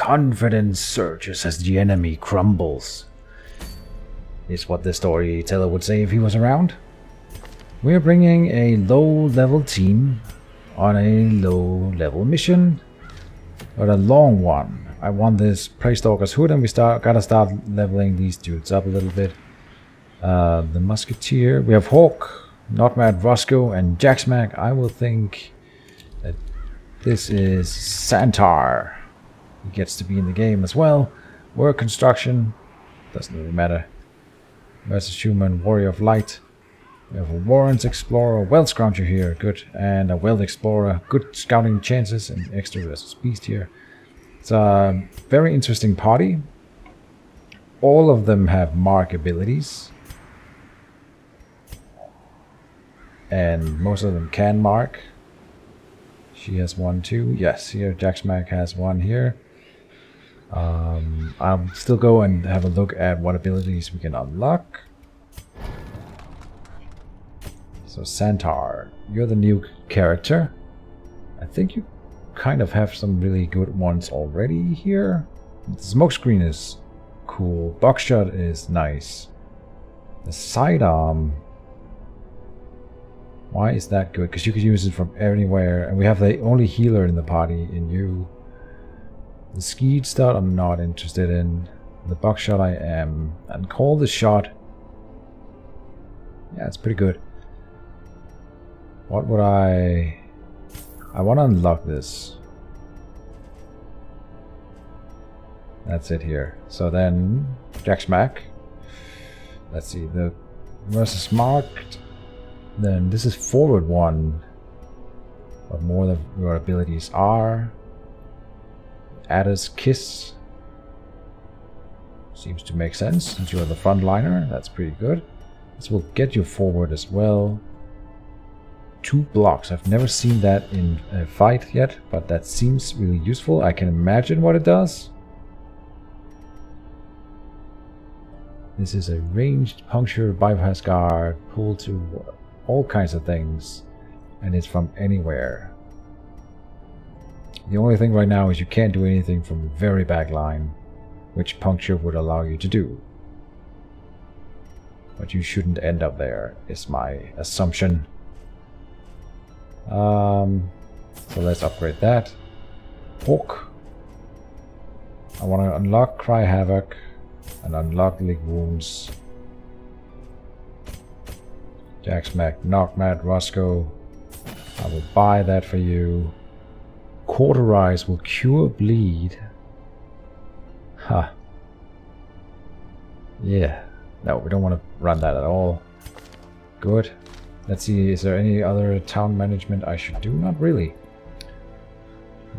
confidence surges as the enemy crumbles. Is what the storyteller would say if he was around. We're bringing a low-level team on a low-level mission, but a long one. I want this Prey Stalker's hood and we start gotta start leveling these dudes up a little bit. Uh, the Musketeer, we have Hawk, Notmad Roscoe, and Jacksmack. I will think that this is Santar. He gets to be in the game as well. Work construction, doesn't really matter. Versus human, warrior of light. We have a Warrens Explorer, Weald Scrounger here, good. And a Weald Explorer, good scouting chances, and extra versus Beast here. It's a very interesting party. All of them have mark abilities. And most of them can mark. She has one too. Yes, here Jacksmack has one here. Um, I'll still go and have a look at what abilities we can unlock. So Santar, you're the new character. I think you kind of have some really good ones already here. Smokescreen is cool. Buckshot is nice. The sidearm. Why is that good? Because you could use it from anywhere. And we have the only healer in the party in you. The Skeet Shot I'm not interested in. The Buckshot I am. And Call the Shot. Yeah, it's pretty good. What would I... I want to unlock this. That's it here. So then, Jacksmack. Let's see, the versus marked. Then this is forward one. What more of your abilities are. Adder's Kiss. Seems to make sense since you're the frontliner. That's pretty good. This will get you forward as well two blocks. I've never seen that in a fight yet, but that seems really useful. I can imagine what it does. This is a ranged puncture bypass guard, pull to all kinds of things, and it's from anywhere. The only thing right now is you can't do anything from the very back line, which puncture would allow you to do. But you shouldn't end up there, is my assumption. Um, so let's upgrade that. Hawk. I want to unlock Cry Havoc and unlock Lick Wounds. Jacksmack, Knock Knockmad, Roscoe. I will buy that for you. Cauterize will cure bleed. Huh. Yeah. No, we don't want to run that at all. Good. Let's see, is there any other town management I should do? Not really.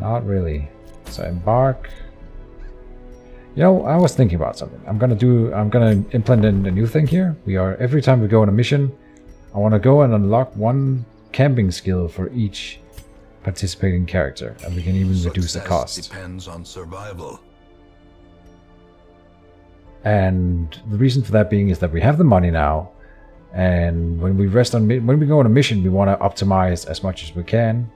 Not really. So embark. You know, I was thinking about something. I'm gonna do, I'm gonna implement a new thing here. We are, every time we go on a mission, I want to go and unlock one camping skill for each participating character. And we can even Success reduce the cost. depends on survival. And the reason for that being is that we have the money now. And when we rest on when we go on a mission, we want to optimize as much as we can.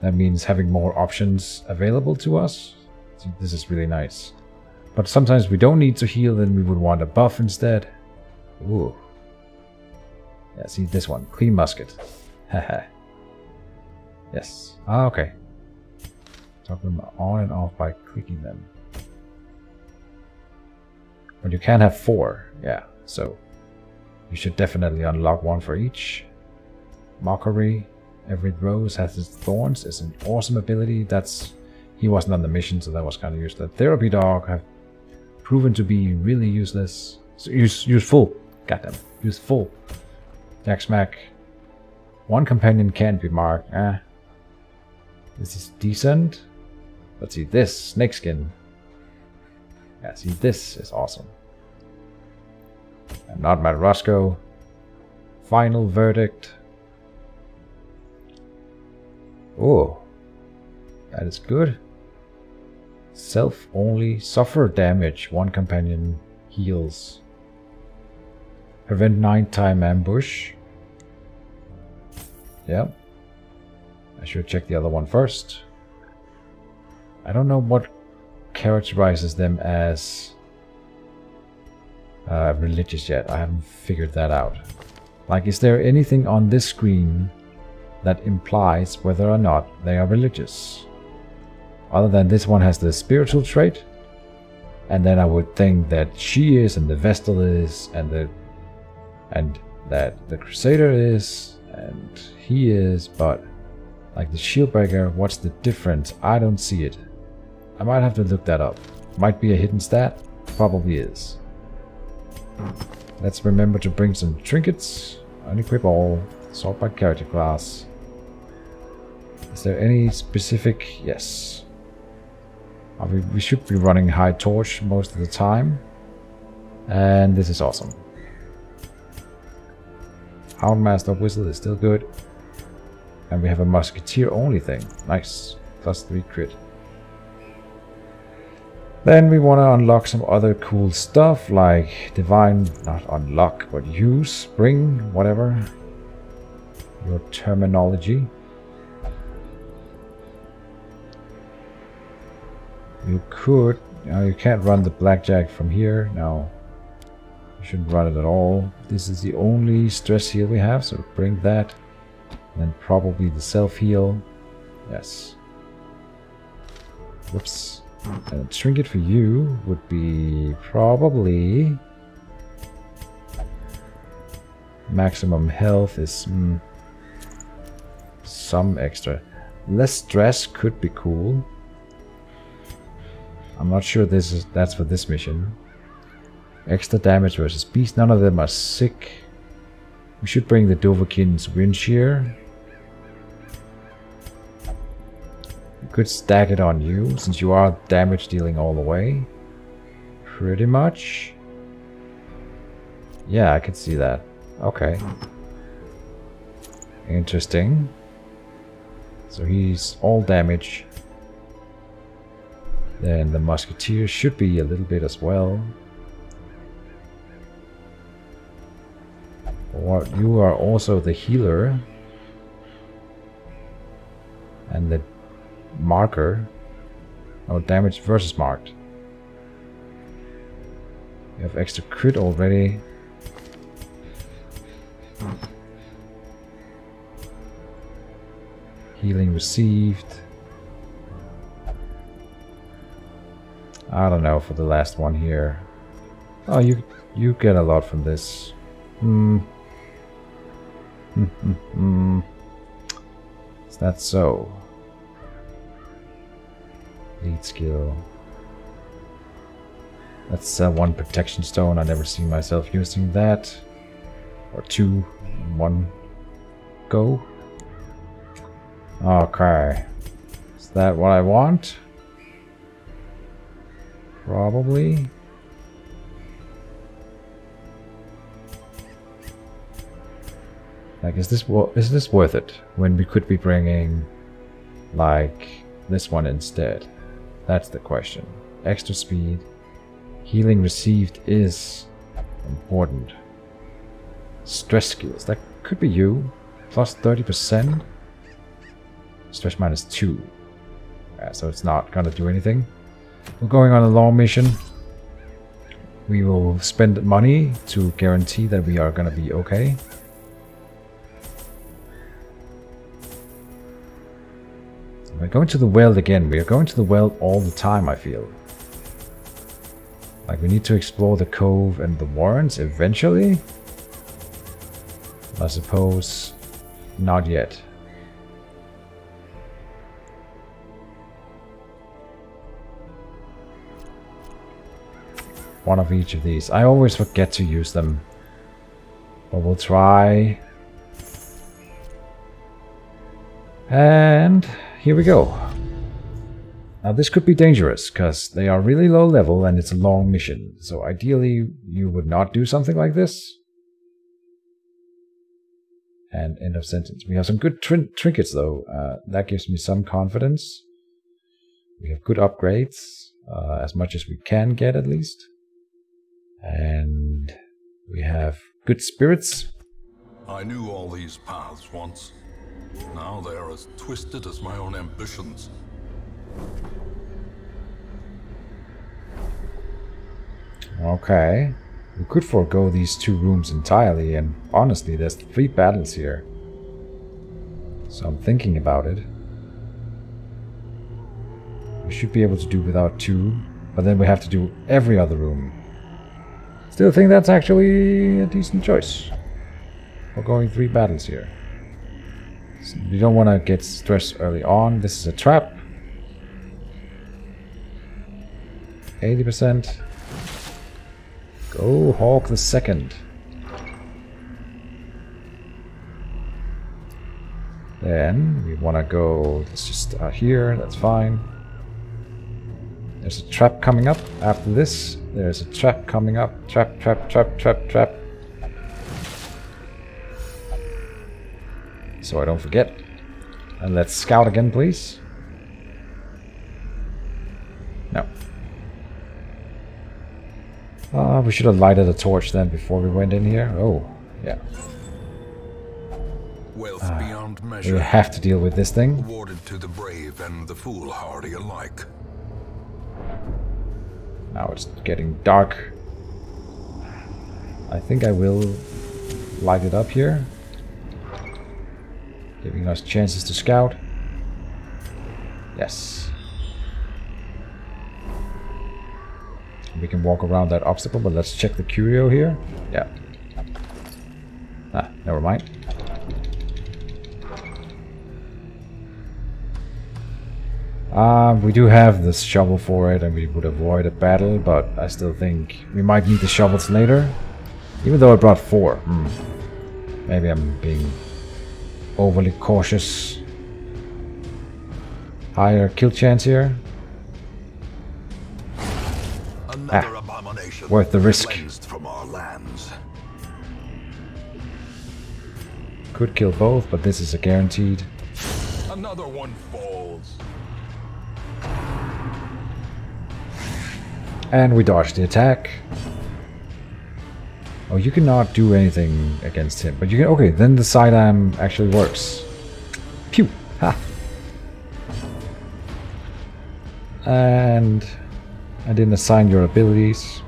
That means having more options available to us. So this is really nice. But sometimes we don't need to heal, and we would want a buff instead. Ooh. Yeah, see this one. Clean musket. Haha. yes. Ah, okay. Top them on and off by clicking them. But you can have four. Yeah, so you should definitely unlock one for each. Mockery. Every rose has its thorns. It's an awesome ability. That's he wasn't on the mission, so that was kind of useless. Therapy dog have proven to be really useless. So use useful. Goddamn. Useful. Jacksmack. One companion can't be marked. Eh. This is decent. Let's see this. Snakeskin. Yeah, see this is awesome. And Notmad Roscoe. Final verdict. Oh, that is good. Self only suffer damage. One companion heals. Prevent time ambush. Yep. Should check the other one first. I don't know what characterizes them as uh, religious yet. I haven't figured that out. Like, is there anything on this screen that implies whether or not they are religious? Other than this one has the spiritual trait, and then I would think that she is, and the Vestal is, and the and that the Crusader is, and he is, but like the Shieldbreaker, what's the difference? I don't see it. I might have to look that up. Might be a hidden stat, probably is. Let's remember to bring some trinkets. Unequip all. Sort by character class. Is there any specific... Yes. Uh, we, we should be running high torch most of the time. And this is awesome. Houndmaster Whistle is still good. And we have a Musketeer only thing. Nice. Plus 3 crit. Then we want to unlock some other cool stuff like Divine, not unlock, but use, bring, whatever. Your terminology. You could, uh, you can't run the Blackjack from here, no. You shouldn't run it at all. This is the only stress heal we have, so bring that. And probably the self-heal. Yes. Whoops. A trinket for you would be probably... Maximum health is mm, some extra. Less stress could be cool. I'm not sure this is that's for this mission. Extra damage versus beast. None of them are sick. We should bring the Dovahkiin's Wind Shear. Could stack it on you, since you are damage dealing all the way. Pretty much. Yeah, I could see that. Okay. Interesting. So he's all damage. Then the musketeer should be a little bit as well. Or you are also the healer. And the marker. Oh, damage versus marked. You have extra crit already. Healing received. I don't know for the last one here. Oh, you you get a lot from this. Hmm. Hmm. hmm, hmm. Is that so? Lead skill. That's uh, one protection stone. I never see myself using that. Or two one go. Okay. Is that what I want? Probably. Like, is this is this worth it when we could be bringing like this one instead? That's the question. Extra speed. Healing received is important. Stress skills. That could be you. Plus 30%. Stress minus 2. Yeah, so it's not gonna do anything. We're going on a long mission. We will spend money to guarantee that we are gonna be okay. We're going to the well again. We are going to the well all the time, I feel. Like, we need to explore the cove and the warrens eventually? I suppose not yet. One of each of these. I always forget to use them. But we'll try. And here we go. Now this could be dangerous, because they are really low level and it's a long mission. So ideally, you would not do something like this. And end of sentence. We have some good trin trinkets though. Uh, that gives me some confidence. We have good upgrades, uh, as much as we can get at least. And we have good spirits. I knew all these paths once. Now they are as twisted as my own ambitions. Okay. We could forego these two rooms entirely, and honestly, there's three battles here. So I'm thinking about it. We should be able to do without two, but then we have to do every other room. Still think that's actually a decent choice. We're going three battles here. So you don't want to get stressed early on. This is a trap. 80%. Go Hawk the second. Then we want to go, let's just start here, that's fine. There's a trap coming up after this. There's a trap coming up. Trap, trap, trap, trap, trap. So I don't forget. And let's scout again, please. No. Uh, we should have lighted a torch then before we went in here. Oh, yeah. Wealth beyond measure. We have to deal with this thing. awarded to the brave and the foolhardy alike. Now it's getting dark. I think I will light it up here. Giving us chances to scout. Yes. We can walk around that obstacle, but let's check the curio here. Yeah. Ah, never mind. Uh, we do have this shovel for it and we would avoid a battle, but I still think we might need the shovels later. Even though I brought four. Hmm. Maybe I'm being overly cautious. Higher kill chance here. Another abomination Ah. worth the risk. from our lands. Could kill both, but this is a guaranteed. Another one falls. And we dodge the attack. Oh, you cannot do anything against him. But you can... Okay, then the sidearm actually works. Pew! Ha! And... I didn't assign your abilities.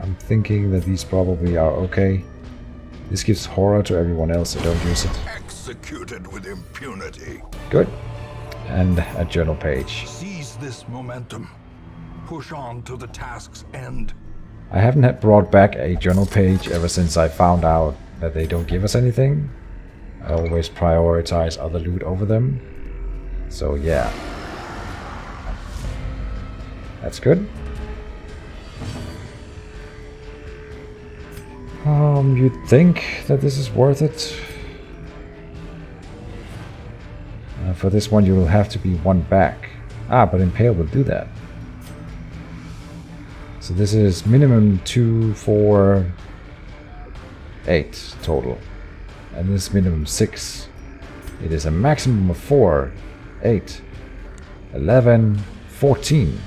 I'm thinking that these probably are okay. This gives horror to everyone else, so don't use it. Executed with impunity. Good. And a journal page. Seize this momentum. Push on to the task's end. I haven't had brought back a journal page ever since I found out that they don't give us anything. I always prioritize other loot over them. So yeah. That's good. Um, you'd think that this is worth it. Uh, for this one you will have to be one back. Ah, but Impale will do that. So this is minimum two, four, eight total. And this minimum six. It is a maximum of four, eight, eleven, fourteen.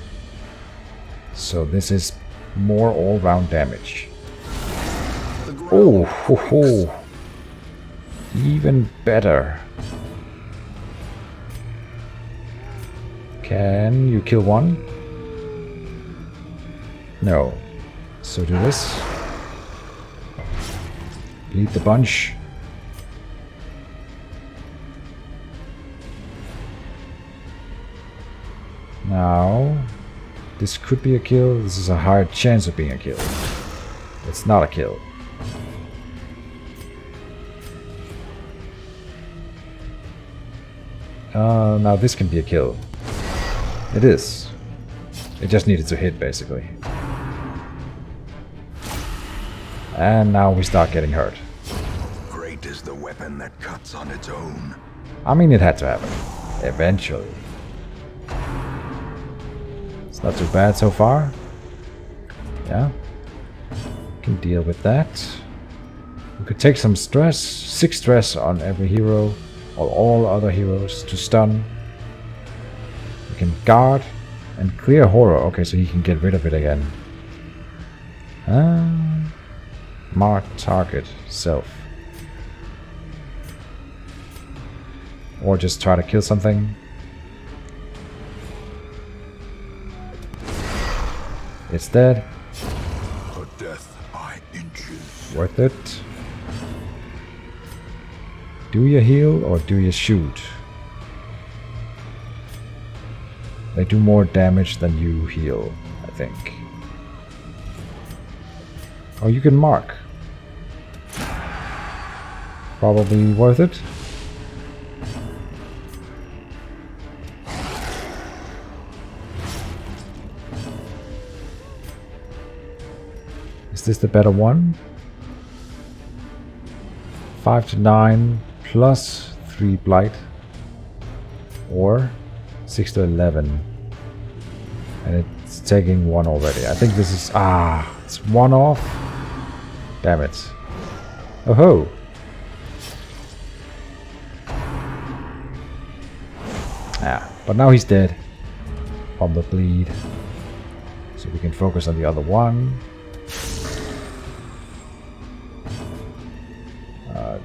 So this is more all-round damage. Oh, ho, ho. even better. Can you kill one? No. So do this. Lead the bunch. Now, this could be a kill. This is a higher chance of being a kill. It's not a kill. Uh, now this can be a kill. It is. It just needed to hit, basically. And now we start getting hurt. Great is the weapon that cuts on its own. I mean, it had to happen. Eventually. It's not too bad so far. Yeah. Can deal with that. We could take some stress. Six stress on every hero. Or all other heroes to stun. We can guard and clear horror. Okay, so he can get rid of it again. Um, mark target self. Or just try to kill something. It's dead. A death by inches. Worth it. Do you heal or do you shoot? They do more damage than you heal, I think. Oh, you can mark. Probably worth it. Is this the better one? 5 to 9 plus 3 blight. Or 6 to 11. And it's taking one already. I think this is... Ah, it's one off. Damn it. Oh ho! But now he's dead. From the bleed. So we can focus on the other one. Uh,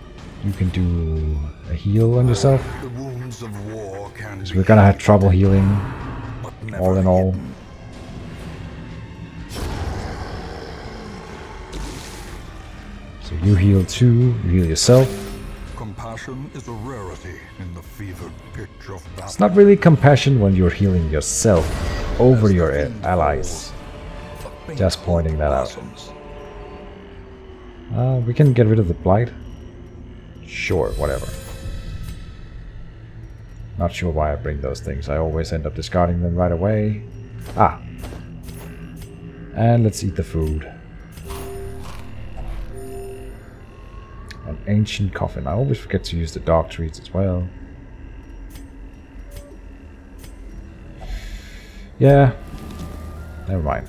you can do a heal on yourself. The wounds of war can So we're gonna have trouble healing, all in all. So you heal too, you heal yourself. Compassion is a rarity in the fevered pitch of battle. It's not really compassion when you're healing yourself over your allies. Just pointing that out. Uh, we can get rid of the blight. Sure, whatever. Not sure why I bring those things. I always end up discarding them right away. Ah. And let's eat the food. Ancient coffin. I always forget to use the dark treats as well. Yeah. Never mind.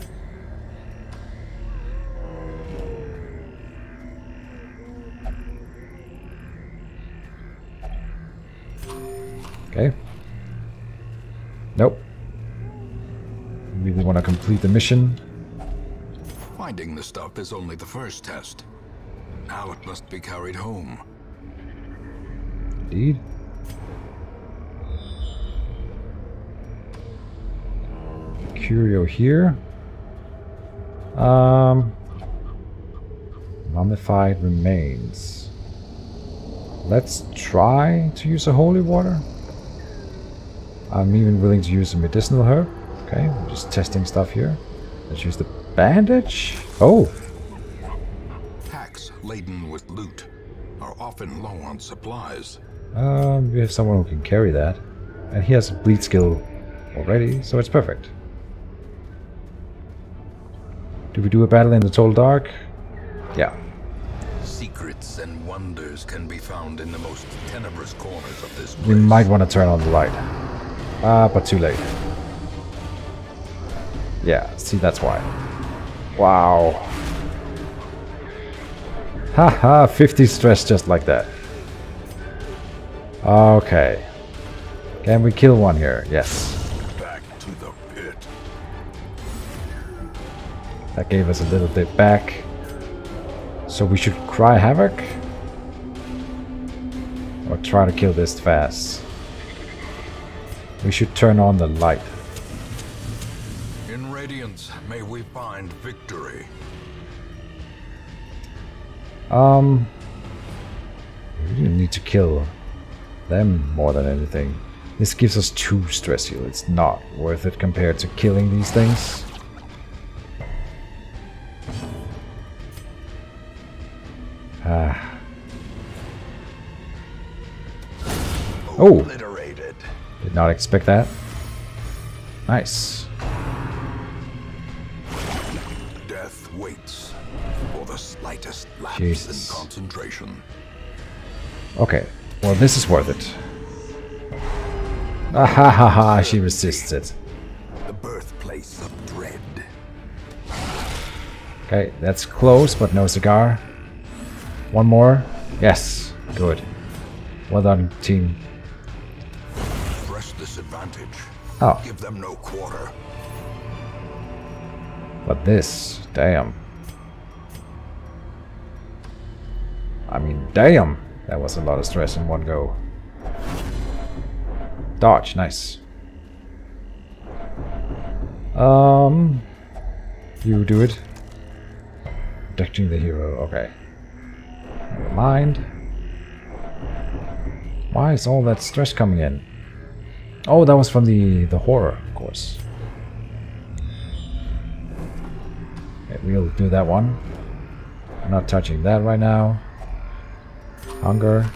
Okay. Nope. We want to complete the mission. Finding the stuff is only the first test. Now it must be carried home. Indeed. Curio here. Um, mummified remains. Let's try to use a holy water. I'm even willing to use a medicinal herb. Okay, I'm just testing stuff here. Let's use the bandage. Oh, laden with loot are often low on supplies. Um, we have someone who can carry that. And he has a bleed skill already, so it's perfect. Do we do a battle in the Total Dark? Yeah. Secrets and wonders can be found in the most tenebrous corners of this place. We might want to turn on the light. Ah, but too late. Yeah, see, that's why. Wow. Haha, 50 stress just like that. Okay. Can we kill one here? Yes. Back to the pit. That gave us a little bit back. So we should cry havoc? Or try to kill this fast? We should turn on the light. In Radiance, may we find victory. Um, we really need to kill them more than anything. This gives us two stress heal. It's not worth it compared to killing these things. Ah. Oh, did not expect that. Nice. Jesus. concentration. Okay, well this is worth it. Ah ha ha ha, she resists it. The birthplace of dread. Okay, that's close, but no cigar. One more. Yes, good. Well done, team. Press this advantage. Oh, Give them no quarter. but this, damn. I mean, damn. That was a lot of stress in one go. Dodge, nice. Um, You do it. Protecting the hero. Okay. Never mind. Why is all that stress coming in? Oh, that was from the, the horror, of course. Okay, we'll do that one. I'm not touching that right now. Hunger.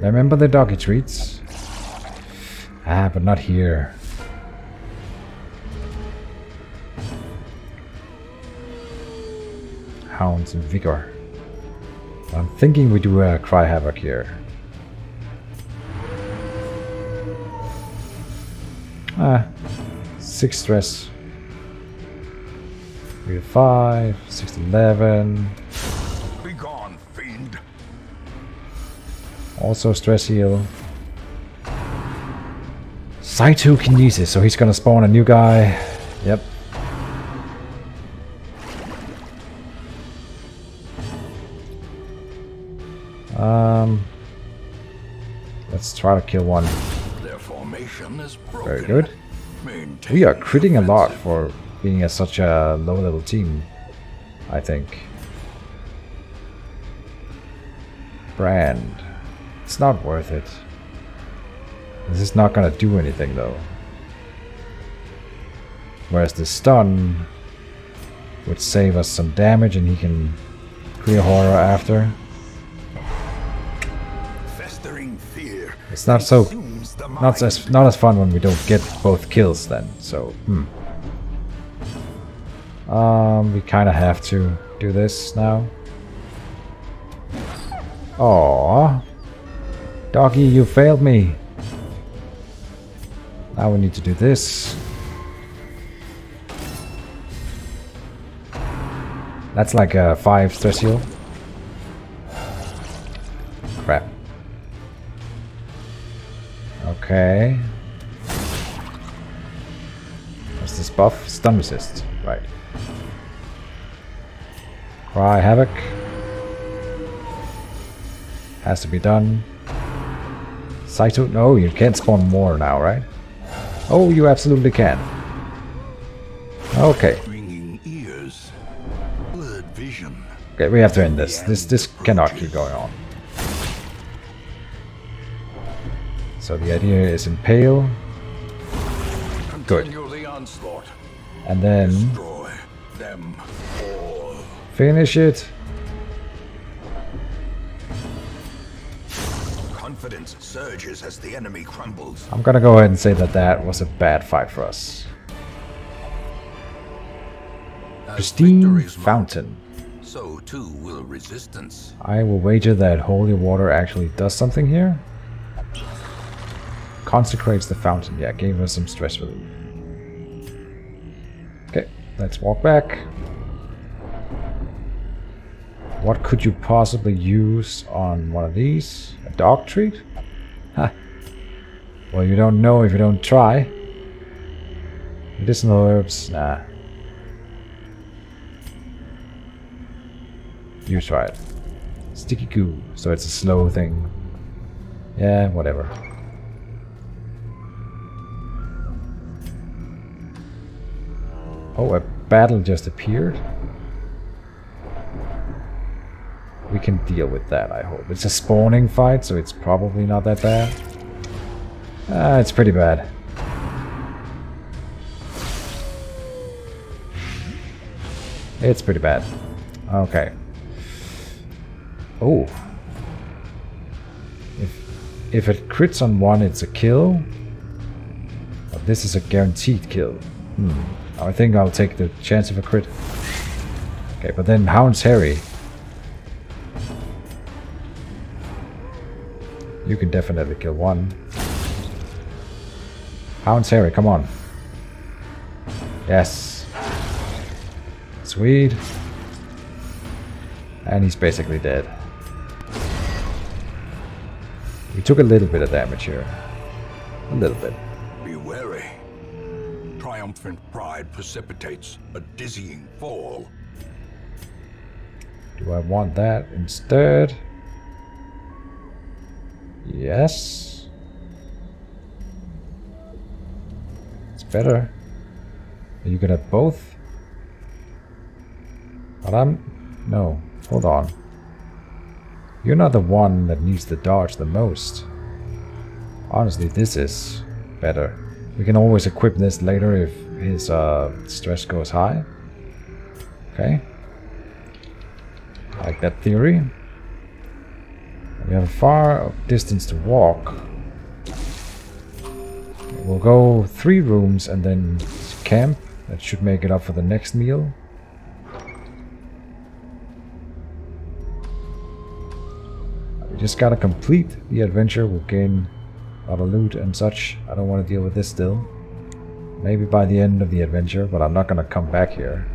I Remember the doggy treats? Ah, but not here. Hounds and vigor. I'm thinking we do a cry havoc here. Ah, six stress. Three to five, six to eleven. Be gone, fiend. Also stress heal. Cytokinesis, so he's gonna spawn a new guy. Yep. Um, let's try to kill one. Their formation is broken. Very good. We are critting a lot for being a, such a low-level team, I think. Brand. It's not worth it. This is not gonna do anything though. Whereas the stun would save us some damage and he can clear horror after. Festering fear It's not so not as not as fun when we don't get both kills then. So hmm. Um, we kind of have to do this now. Oh, Doggy, you failed me. Now we need to do this. That's like a 5 stress heal. Crap. Okay. What's this buff? Stun resist. Right. Cry Havoc. Has to be done. Saito? No, you can't spawn more now, right? Oh, you absolutely can. Okay. Ringing ears. Blurred vision. Okay, we have to end this. This this cannot keep going on. So the idea is impale, Good. Continue the onslaught. and then Destroy them all. Finish it. Confidence surges as the enemy crumbles. I'm gonna go ahead and say that that was a bad fight for us. Pristine Fountain. So too will resistance. I will wager that holy water actually does something here. Consecrates the fountain. Yeah, gave us some stress relief. Okay, let's walk back. What could you possibly use on one of these? A dog treat? Well, you don't know if you don't try. Medicinal herbs? Nah. You try it. Sticky goo, so it's a slow thing. Yeah, whatever. Oh, a battle just appeared? We can deal with that, I hope. It's a spawning fight, so it's probably not that bad. Ah, it's pretty bad. It's pretty bad. Okay. Oh. If if it crits on one, it's a kill. But this is a guaranteed kill. Hmm. I think I'll take the chance of a crit. Okay, but then Hound's Harry. You can definitely kill one. Hound's Harry, come on. Yes. Sweet. And he's basically dead. We took a little bit of damage here. A little bit. Be wary. Triumphant pride precipitates a dizzying fall. Do I want that instead? Yes. Let's better. Are you good at both? But I'm... No. Hold on. You're not the one that needs the dodge the most. Honestly, this is better. We can always equip this later if his uh, stress goes high. Okay. I like that theory. We have a far distance to walk. We'll go three rooms and then camp. That should make it up for the next meal. We just gotta complete the adventure. We'll gain a lot of loot and such. I don't want to deal with this still. Maybe by the end of the adventure, but I'm not gonna come back here.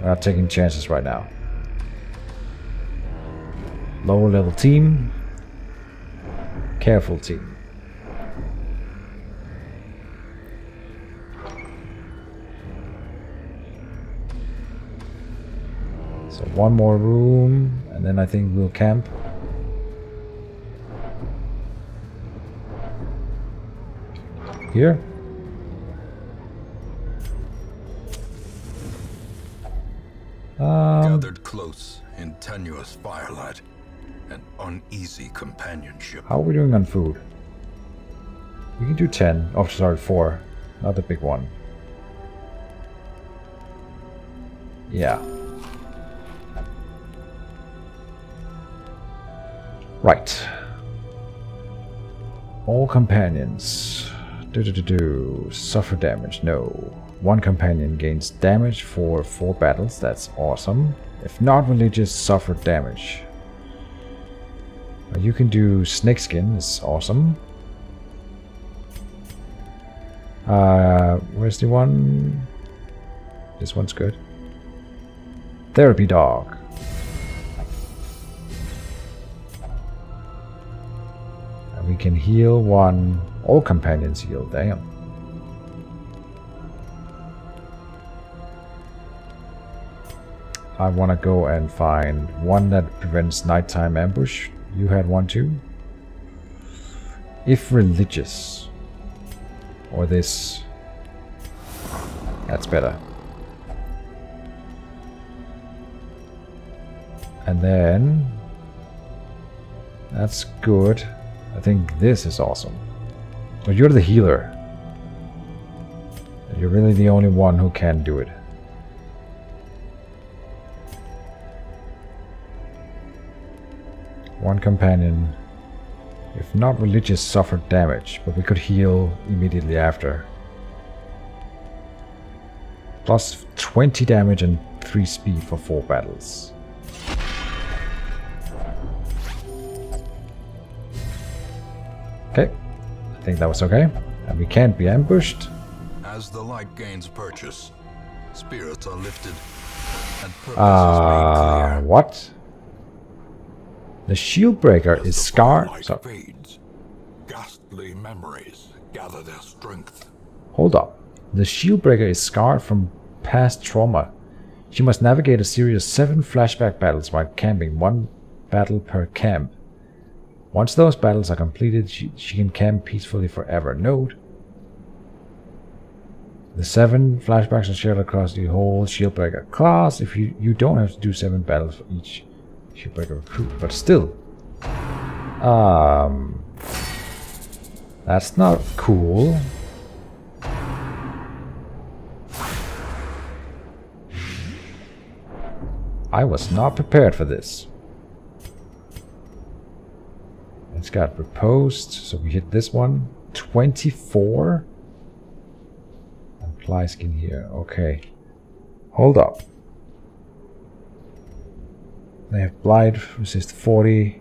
We're not taking chances right now. Lower level team. Careful team. So one more room, and then I think we'll camp. Here? Um, Gathered close in tenuous firelight, uneasy companionship. how are we doing on food? We can do 10. Oh, sorry, 4. Not the big one. Yeah. Right. All companions. Do do do do. Suffer damage. No. One companion gains damage for four battles. That's awesome. If not religious, suffer damage. You can do snakeskin. It's awesome. Uh, where's the one? This one's good. Therapy dog. And we can heal one. All companions heal. Damn. I want to go and find one that prevents nighttime ambush. You had one too? If religious. Or this. That's better. And then... That's good. I think this is awesome. But you're the healer. You're really the only one who can do it. One companion, if not religious, suffered damage, but we could heal immediately after. Plus 20 damage and 3 speed for 4 battles. Okay, I think that was okay. And we can't be ambushed. As the light gains purchase, spirits are lifted, and Uh, made clear. what? The shield breaker is light So, ghastly memories gather their strength. hold up. The shield breaker is scarred from past trauma. She must navigate a series of seven flashback battles while camping, one battle per camp. Once those battles are completed, she, she can camp peacefully forever. Note the seven flashbacks are shared across the whole Shieldbreaker class. If you you don't have to do seven battles for each Shieldbreaker recruit, but still, um, that's not cool. I was not prepared for this. It's got proposed, so we hit this one. 24? Apply skin here, okay. Hold up. They have blight, resist 40.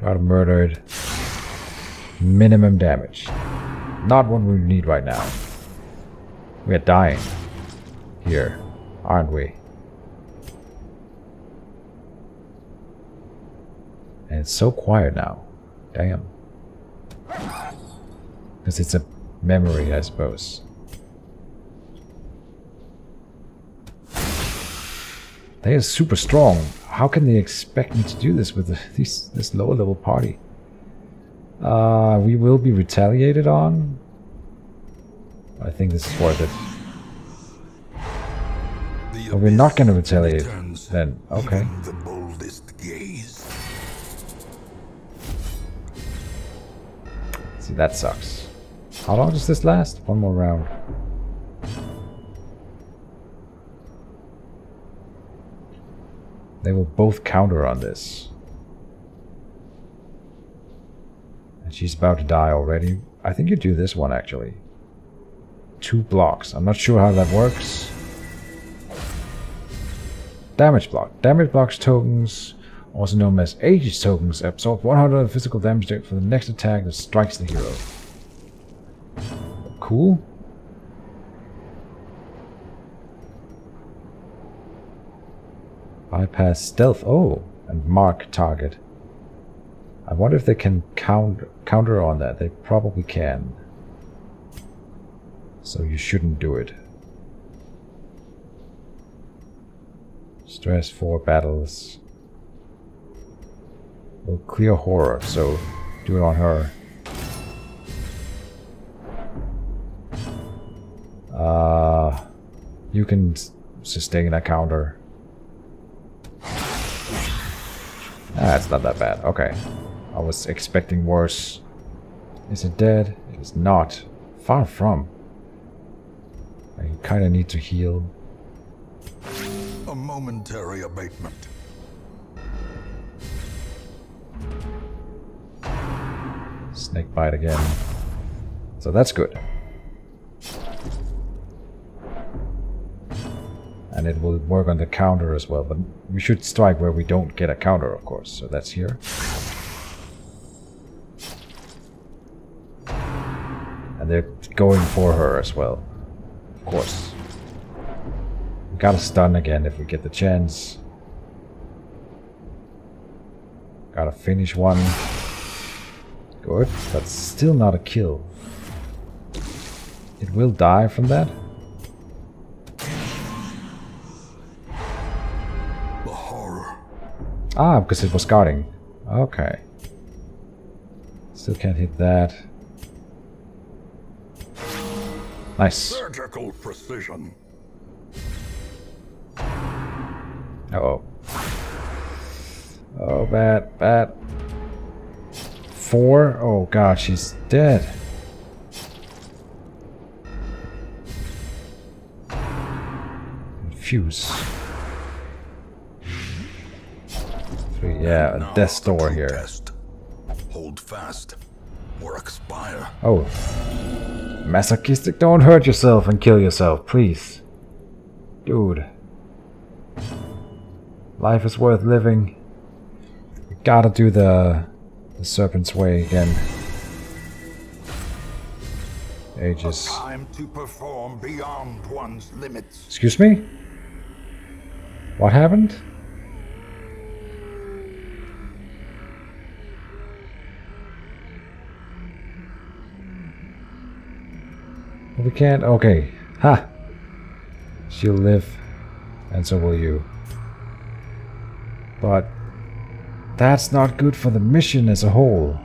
Got murdered. Minimum damage. Not what we need right now. We are dying. Here, aren't we? And it's so quiet now. Damn. Because it's a memory, I suppose. They are super strong. how can they expect me to do this with this this lower level party? Uh, we will be retaliated on. I think this is worth it. But we're not going to retaliate then. Okay. See, that sucks. How long does this last? One more round. They will both counter on this. And she's about to die already. I think you do this one actually. Two blocks. I'm not sure how that works. Damage block. Damage blocks tokens, also known as Aegis tokens, absorb 100 physical damage for the next attack that strikes the hero. Cool. Bypass stealth. Oh, and mark target. I wonder if they can counter counter on that. They probably can. So you shouldn't do it. Stress four battles. Will clear horror, so do it on her. Uh, you can sustain a counter. Ah, it's not that bad. Okay. I was expecting worse. Is it dead? It is not. Far from. I kinda need to heal. A momentary abatement. Snake bite again. So that's good. And it will work on the counter as well, but we should strike where we don't get a counter, of course. So that's here. And they're going for her as well. Of course. We gotta stun again if we get the chance. Gotta finish one. Good. That's still not a kill. It will die from that. Ah, because it was guarding. Okay. Still can't hit that. Nice. Surgical precision. Uh oh. Oh, bad, bad. Four? Oh god, she's dead. Fuse. Yeah, Now a death door here. Test. Hold fast or expire. Oh. Masochistic, don't hurt yourself and kill yourself, please. Dude. Life is worth living. We gotta do the, the serpent's way again. Ages. Time to perform beyond one's limits. Excuse me? What happened? We can't. Okay. Ha! She'll live, and so will you. But that's not good for the mission as a whole.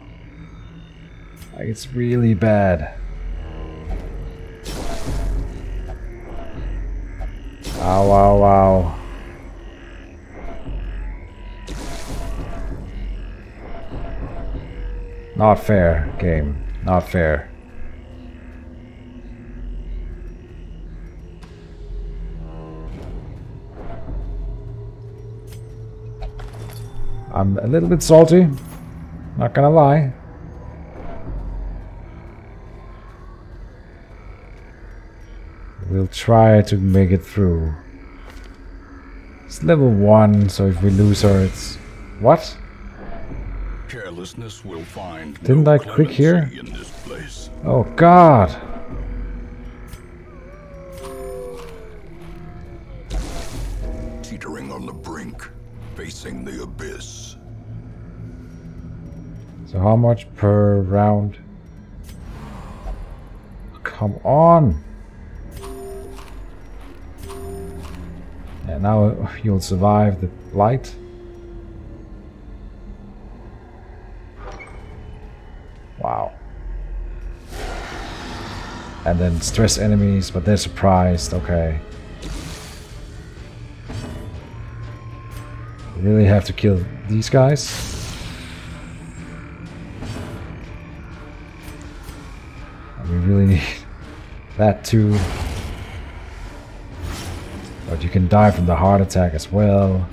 Like, it's really bad. Ow, ow, ow. Not fair, game. Not fair. I'm a little bit salty. Not gonna lie. We'll try to make it through. It's level 1, so if we lose her, it's... What? Carelessness will find Didn't no I click here? in this place. Oh god! Teetering on the brink, facing the abyss. So how much per round? Come on! And now you'll survive the light. Wow. And then stress enemies, but they're surprised. Okay. Really have to kill these guys. Really need that too. But you can die from the heart attack as well.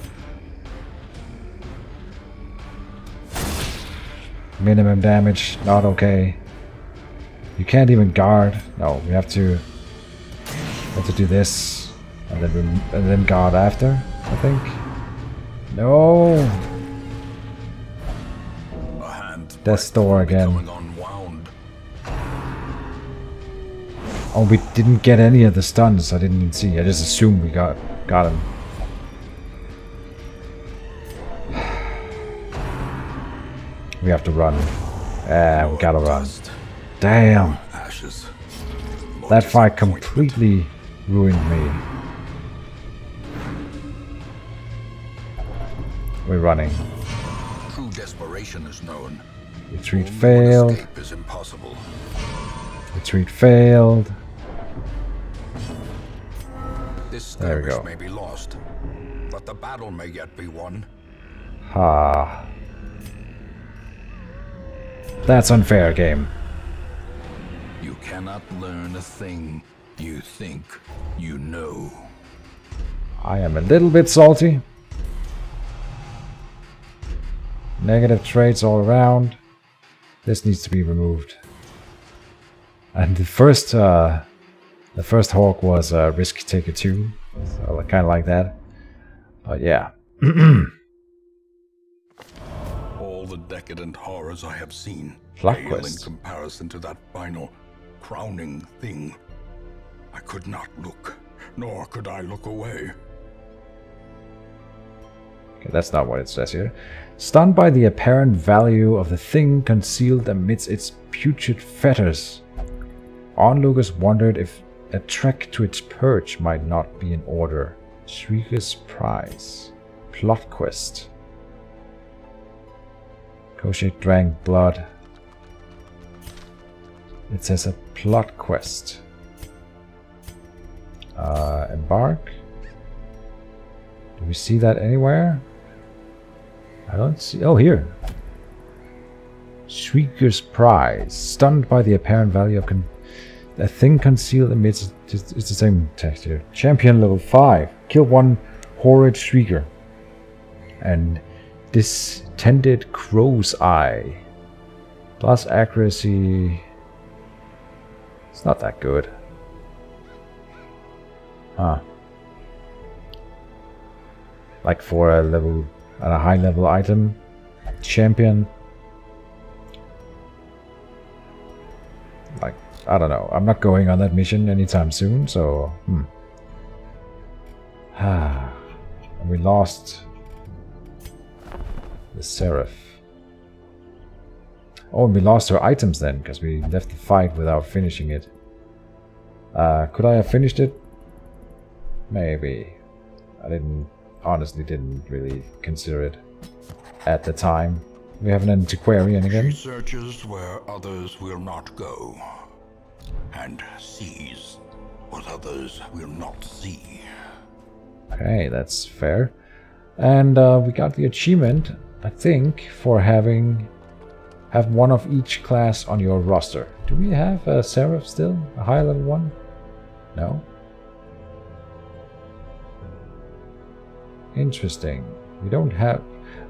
Minimum damage, not okay. You can't even guard. No, we have to have to do this and then and then guard after, I think. No. Death Door again. Oh, we didn't get any of the stuns. I didn't even see. I just assumed we got got him. We have to run. Ah, we gotta run. Damn. That fight completely ruined me. We're running. True desperation is known. Retreat failed. Retreat failed. This there we go. may be lost, but the battle may yet be won. Ah. That's unfair, game. You cannot learn a thing you think you know. I am a little bit salty. Negative traits all around. This needs to be removed. And the first, uh, the first Hawk was uh, Risk Taker 2, so kind of like that. But yeah. all the decadent horrors I have seen pale in comparison to that final, crowning thing. I could not look, nor could I look away. Okay, that's not what it says here. Stunned by the apparent value of the thing concealed amidst its putrid fetters, onlookers wondered if a trek to its perch might not be in order. Shrieker's Prize. Plot quest. Koschei drank blood. It says a plot quest. Uh, embark. Do we see that anywhere? I don't see. Oh, here. Shrieker's Prize. Stunned by the apparent value of a thing concealed amidst. It's the same text here. Champion level 5. Kill one horrid Shrieker. And distended crow's eye. Plus accuracy. It's not that good. Huh. Like for a level at a high level item. Champion. Like, I don't know. I'm not going on that mission anytime soon, so... Hmm. Ah. we lost... The Seraph. Oh, and we lost her items then, because we left the fight without finishing it. Uh, could I have finished it? Maybe. I didn't honestly didn't really consider it at the time. We have an antiquarian again. She searches where others will not go, and sees what others will not see. Okay, that's fair. And uh, we got the achievement, I think, for having have one of each class on your roster. Do we have a Seraph still? A high level one? No? Interesting. We don't have...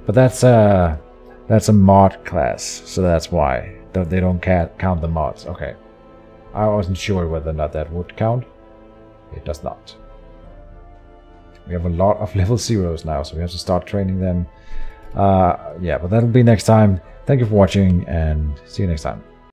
But that's a... That's a mod class, so that's why. They don't count the mods. Okay. I wasn't sure whether or not that would count. It does not. We have a lot of level zeros now, so we have to start training them. Uh, yeah, but that'll be next time. Thank you for watching, and see you next time.